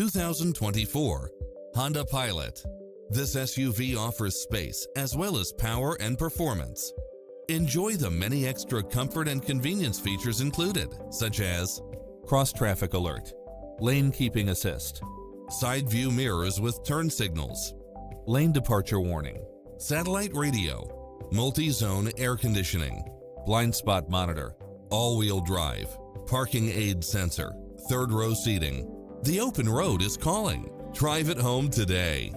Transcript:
2024 Honda Pilot. This SUV offers space as well as power and performance. Enjoy the many extra comfort and convenience features included, such as cross-traffic alert, lane keeping assist, side view mirrors with turn signals, lane departure warning, satellite radio, multi-zone air conditioning, blind spot monitor, all-wheel drive, parking aid sensor, third row seating. The open road is calling. Drive it home today.